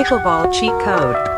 Pickleball cheat code.